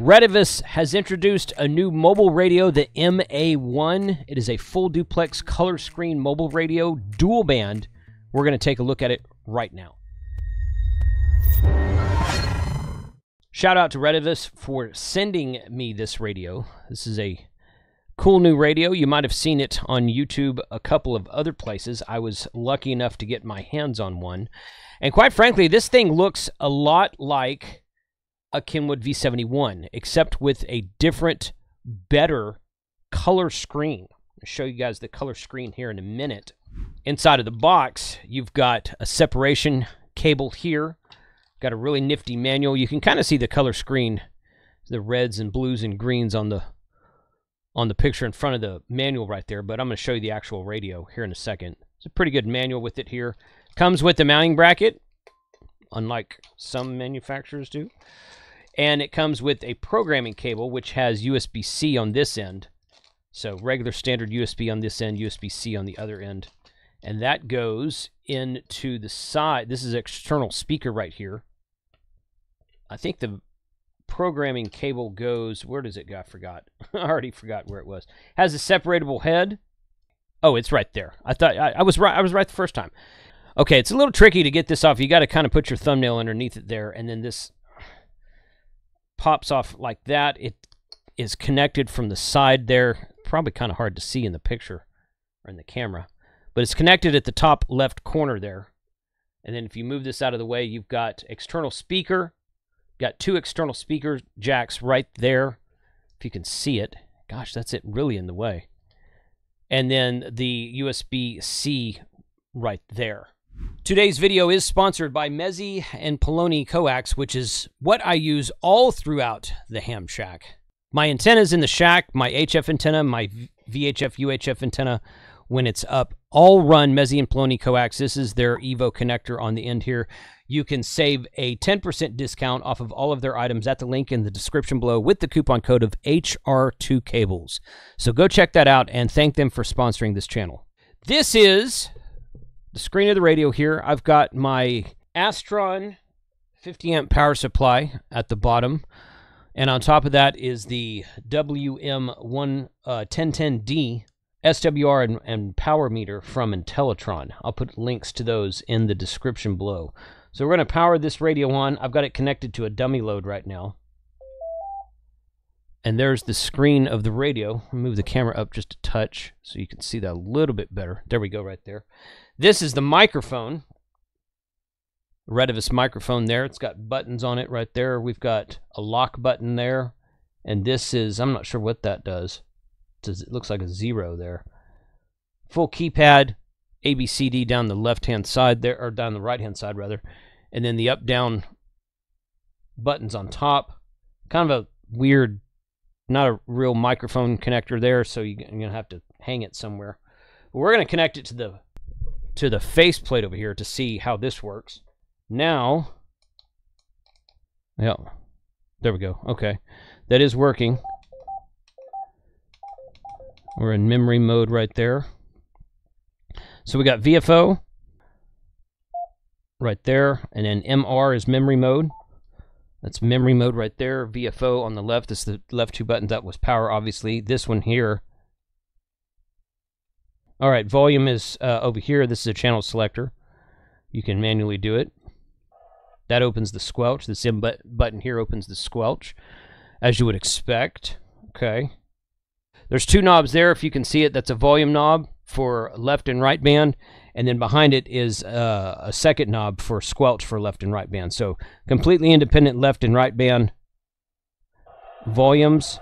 Retevis has introduced a new mobile radio, the MA1. It is a full duplex color screen mobile radio, dual band. We're going to take a look at it right now. Shout out to Retevis for sending me this radio. This is a cool new radio. You might have seen it on YouTube a couple of other places. I was lucky enough to get my hands on one. And quite frankly, this thing looks a lot like a Kenwood V71, except with a different, better color screen. I'll show you guys the color screen here in a minute. Inside of the box, you've got a separation cable here. Got a really nifty manual. You can kind of see the color screen, the reds and blues and greens on the on the picture in front of the manual right there, but I'm going to show you the actual radio here in a second. It's a pretty good manual with it here. Comes with the mounting bracket, unlike some manufacturers do. And it comes with a programming cable, which has USB-C on this end. So regular standard USB on this end, USB-C on the other end. And that goes into the side. This is external speaker right here. I think the programming cable goes, where does it go? I forgot. I already forgot where it was. Has a separatable head. Oh, it's right there. I thought I, I was right. I was right the first time. Okay, it's a little tricky to get this off. You got to kind of put your thumbnail underneath it there, and then this pops off like that. It is connected from the side there. Probably kind of hard to see in the picture or in the camera. But it's connected at the top left corner there. And then if you move this out of the way, you've got external speaker. Got two external speaker jacks right there. If you can see it. Gosh, that's it really in the way. And then the USB-C right there. Today's video is sponsored by Messi and Paoloni Coax, which is what I use all throughout the ham shack. My antennas in the shack, my HF antenna, my VHF UHF antenna, when it's up, all run Messi and Paoloni Coax. This is their Evo connector on the end here. You can save a 10% discount off of all of their items at the link in the description below with the coupon code of HR2 Cables. So go check that out and thank them for sponsoring this channel. This is the screen of the radio here, I've got my Astron 50 amp power supply at the bottom. And on top of that is the WM1 uh, 1010D SWR and, and, power meter from Intellitron. I'll put links to those in the description below. So we're going to power this radio on. I've got it connected to a dummy load right now. And there's the screen of the radio. Move the camera up just a touch so you can see that a little bit better. There we go, right there. This is the microphone. Retevis microphone there. It's got buttons on it right there. We've got a lock button there. And this is, I'm not sure what that does. It looks like a zero there. Full keypad, ABCD down the left-hand side there, or down the right-hand side rather. And then the up-down buttons on top. Kind of a weird, not a real microphone connector there, so you're to have to hang it somewhere. But we're to connect it to the to the faceplate over here to see how this works. Now, yeah, there we go. Okay, that is working. We're in memory mode right there. So we got VFO right there, and then MR is memory mode. That's memory mode right there. VFO on the left. This is the left two buttons. That was power, obviously. This one here all right, volume is uh, over here. This is a channel selector. You can manually do it. That opens the squelch. This M button here opens the squelch, as you would expect. Okay. There's two knobs there. If you can see it, that's a volume knob for left and right band. And then behind it is uh, a second knob for squelch for left and right band. So completely independent left and right band volumes.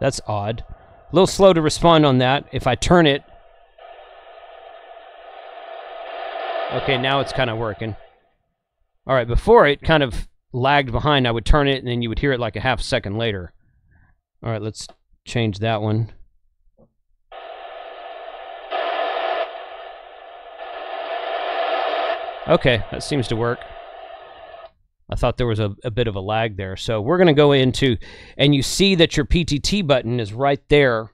That's odd. A little slow to respond on that. If I turn it. Okay, now it's kind of working. All right, before it kind of lagged behind. I would turn it, and then you would hear it like a half second later. All right, let's change that one. Okay, that seems to work. I thought there was a, a bit of a lag there. So we're going to go into, and you see that your PTT button is right there.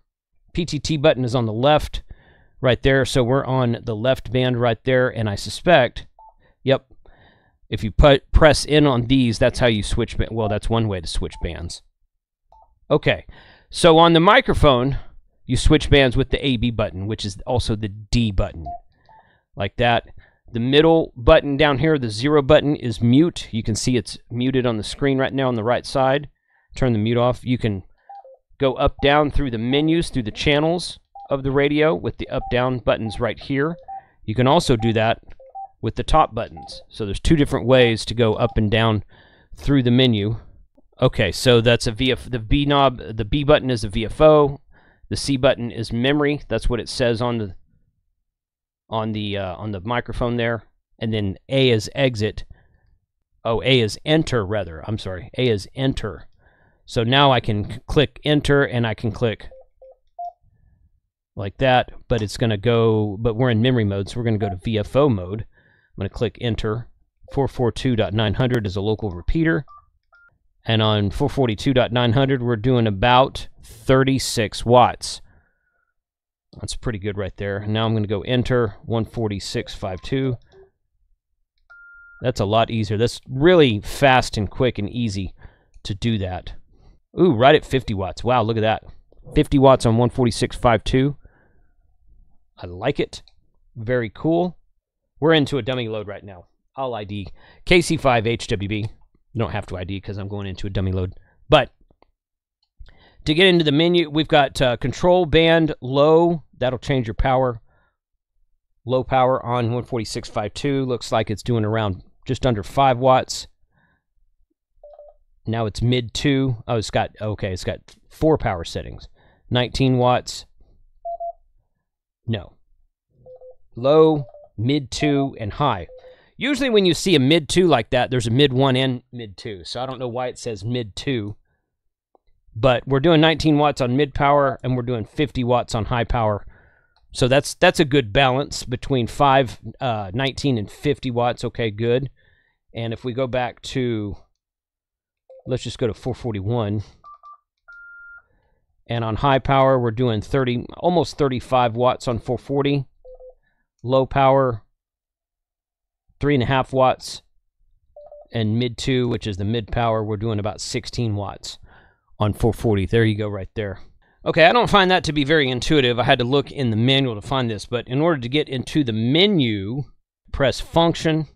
PTT button is on the left right there. So we're on the left band right there. And I suspect, yep, If you put press in on these, that's how you switch. Well, that's one way to switch bands. Okay, so on the microphone, you switch bands with the AB button, which is also the D button, like that. The middle button down here, the zero button, is mute. You can see it's muted on the screen right now on the right side. Turn the mute off. You can go up, down through the menus, through the channels of the radio with the up, down buttons right here. You can also do that with the top buttons. So there's two different ways to go up and down through the menu. Okay, so that's a VF. The B knob, the B button is a VFO. The C button is memory. That's what it says on the on the uh, on the microphone there. And then A is exit. Oh, A is enter rather. I'm sorry. A is enter. So now I can click enter and I can click like that, but it's going to go, but we're in memory mode, so we're going to go to VFO mode. I'm going to click enter. 442.900 is a local repeater. And on 442.900, we're doing about 36 watts. That's pretty good right there. Now I'm going to go enter 146.52. That's a lot easier. That's really fast and quick and easy to do that. Ooh, right at 50 watts. Wow, look at that. 50 watts on 146.52. I like it. Very cool. We're into a dummy load right now. I'll ID KC5HWB. You don't have to ID because I'm going into a dummy load. But to get into the menu, we've got uh, control band low. That'll change your power. Low power on 146.52. Looks like it's doing around just under 5 watts. Now it's mid 2. Oh, it's got, okay, it's got four power settings. 19 watts. No. Low, mid 2, and high. Usually when you see a mid 2 like that, there's a mid 1 and mid 2. So I don't know why it says mid 2. But we're doing 19 watts on mid power and we're doing 50 watts on high power. So that's that's a good balance between 5, uh, 19 and 50 watts. Okay, good. And if we go back to, let's just go to 441. And on high power, we're doing 30, almost 35 watts on 440. Low power, three and a half watts, and mid two, which is the mid power, we're doing about 16 watts on 440. There you go, right there. Okay, I don't find that to be very intuitive. I had to look in the manual to find this, but in order to get into the menu, press function,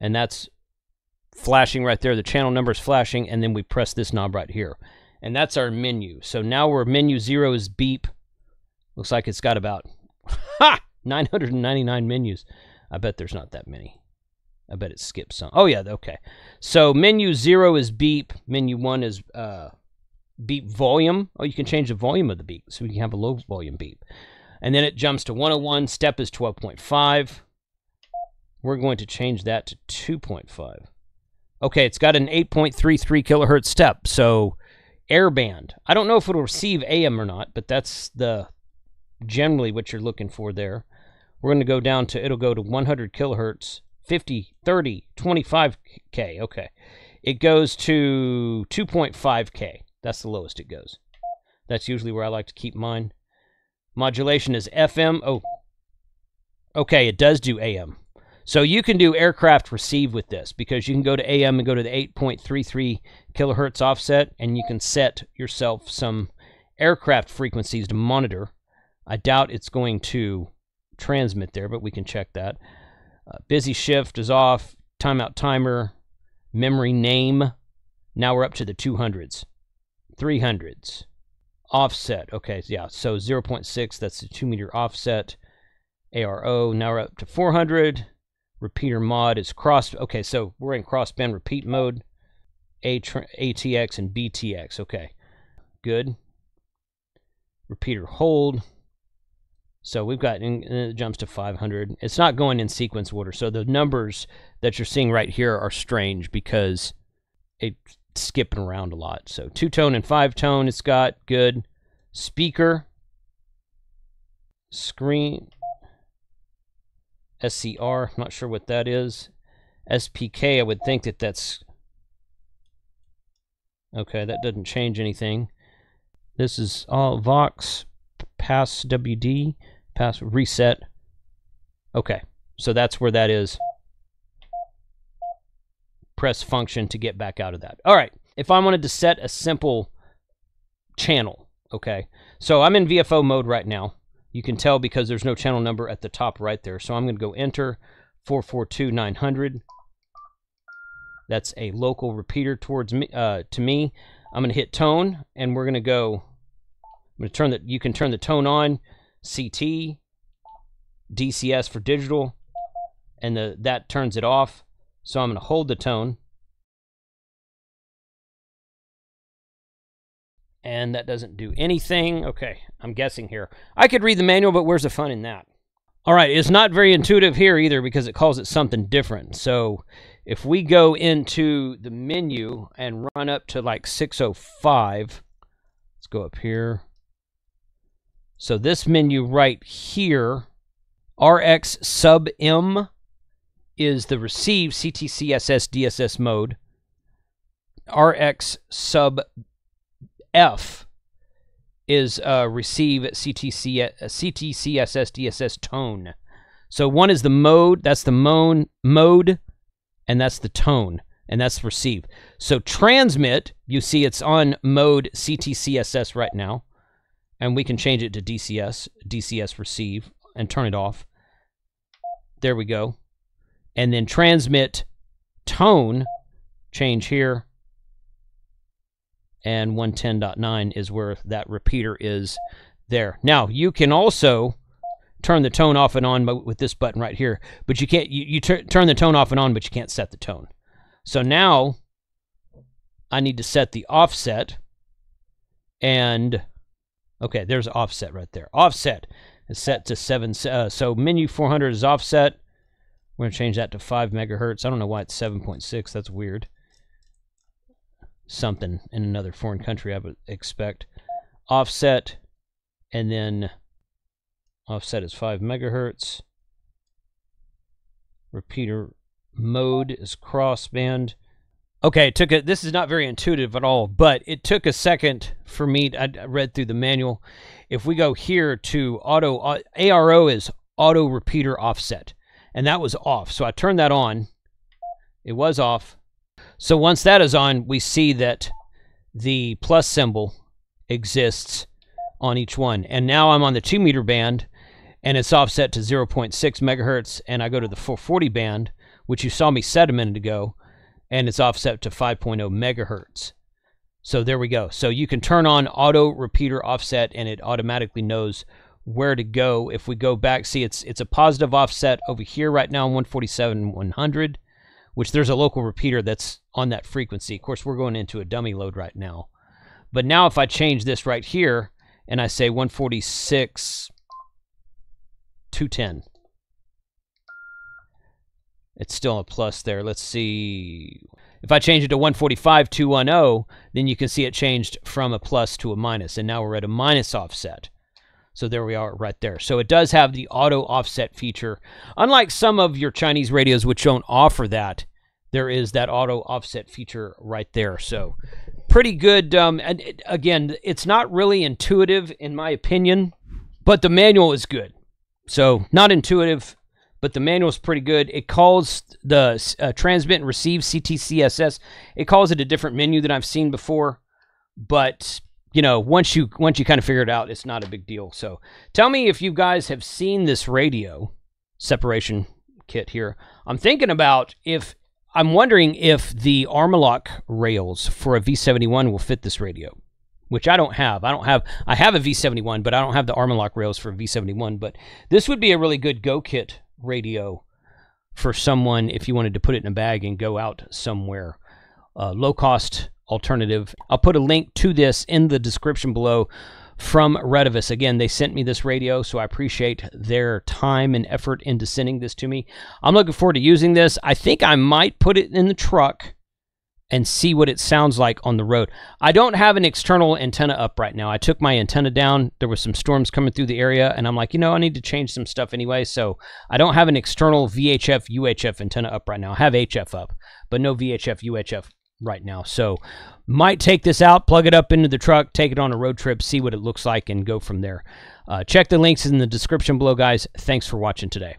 and that's flashing right there. The channel number is flashing, and then we press this knob right here. And that's our menu. So now we're menu zero is beep. Looks like it's got about ha, 999 menus. I bet there's not that many. I bet it skips some. Oh, yeah, okay. So menu zero is beep. Menu one is uh, beep volume. Oh, you can change the volume of the beep. So we can have a low volume beep. And then it jumps to 101. Step is 12.5. We're going to change that to 2.5. Okay, it's got an 8.33 kilohertz step. So airband. I don't know if it'll receive AM or not, but that's the generally what you're looking for there. We're going to go down to, it'll go to 100 kilohertz, 50, 30, 25K. Okay. It goes to 2.5K. That's the lowest it goes. That's usually where I like to keep mine. Modulation is FM. Oh, okay, it does do AM. So you can do aircraft receive with this because you can go to AM and go to the 8.33 kilohertz offset and you can set yourself some aircraft frequencies to monitor. I doubt it's going to transmit there, but we can check that. Uh, busy shift is off. Timeout timer. Memory name. Now we're up to the 200s. 300s. Offset. Okay, yeah. So 0.6, that's the 2 meter offset. ARO. Now we're up to 400. Repeater mod is cross. Okay, so we're in crossband repeat mode. A ATX and BTX. Okay, good. Repeater hold. So we've got, and it uh, jumps to 500. It's not going in sequence order. So the numbers that you're seeing right here are strange because it's skipping around a lot. So two tone and five tone, it's got good. Speaker, screen, SCR, not sure what that is. SPK, I would think that that's, okay, that doesn't change anything. This is all Vox, pass WD pass reset. Okay, so that's where that is. press function to get back out of that. All right, if I wanted to set a simple channel, okay, so I'm in VFO mode right now. You can tell because there's no channel number at the top right there. So I'm going to go enter 442900. That's a local repeater towards me uh, to me. I'm going to hit tone, and we're going to go. I'm going to turn that. You can turn the tone on, CT, DCS for digital, and the that turns it off. So I'm going to hold the tone. And that doesn't do anything. Okay, I'm guessing here. I could read the manual, but where's the fun in that? All right, it's not very intuitive here either because it calls it something different. So if we go into the menu and run up to like 605, let's go up here. So this menu right here, RX sub M is the receive CTCSS DSS mode. RX sub F is uh, receive CTC, uh, CTCSS DSS tone. So one is the mode, that's the mode, mode, and that's the tone, and that's receive. So transmit, you see it's on mode CTCSS right now, and we can change it to DCS, DCS receive, and turn it off. There we go. And then transmit tone, change here, and 110.9 is where that repeater is there. Now, you can also turn the tone off and on with this button right here, but you can't, you, you turn the tone off and on, but you can't set the tone. So now I need to set the offset and, okay, there's offset right there. Offset is set to 7, uh, so menu 400 is offset. We're going to change that to 5 megahertz. I don't know why it's 7.6. That's weird something in another foreign country, I would expect. Offset, and then offset is 5 megahertz. Repeater mode is crossband. Okay, it took a, this is not very intuitive at all, but it took a second for me. I read through the manual. If we go here to auto, uh, ARO is auto repeater offset, and that was off. So I turned that on. It was off. So once that is on, we see that the plus symbol exists on each one. And now I'm on the 2 meter band, and it's offset to 0.6 megahertz, and I go to the 440 band, which you saw me set a minute ago, and it's offset to 5.0 megahertz. So there we go. So you can turn on auto repeater offset, and it automatically knows where to go. If we go back, see it's it's a positive offset over here right now on 147 100 which there's a local repeater that's on that frequency. Of course, we're going into a dummy load right now. But now if I change this right here and I say 146, 210, it's still a plus there. Let's see. If I change it to 145, 210, then you can see it changed from a plus to a minus, and now we're at a minus offset. So there we are right there. So it does have the auto offset feature. Unlike some of your Chinese radios which don't offer that, there is that auto offset feature right there. So pretty good. Um, and it, again, it's not really intuitive in my opinion, but the manual is good. So not intuitive, but the manual is pretty good. It calls the uh, transmit and receive CTCSS. It calls it a different menu than I've seen before, but you know, once you once you kind of figure it out, it's not a big deal. So, tell me if you guys have seen this radio separation kit here. I'm thinking about if I'm wondering if the Armalock rails for a V71 will fit this radio, which I don't have. I don't have. I have a V71, but I don't have the Armalock rails for a V71. But this would be a really good Go Kit radio for someone if you wanted to put it in a bag and go out somewhere. Uh, low cost alternative. I'll put a link to this in the description below from Retevis. Again, they sent me this radio, so I appreciate their time and effort into sending this to me. I'm looking forward to using this. I think I might put it in the truck and see what it sounds like on the road. I don't have an external antenna up right now. I took my antenna down. There were some storms coming through the area, and I'm like, you know, I need to change some stuff anyway. So I don't have an external VHF, UHF antenna up right now. I have HF up, but no VHF, UHF right now. So might take this out, plug it up into the truck, take it on a road trip, see what it looks like, and go from there. Uh, check the links in the description below, guys. Thanks for watching today.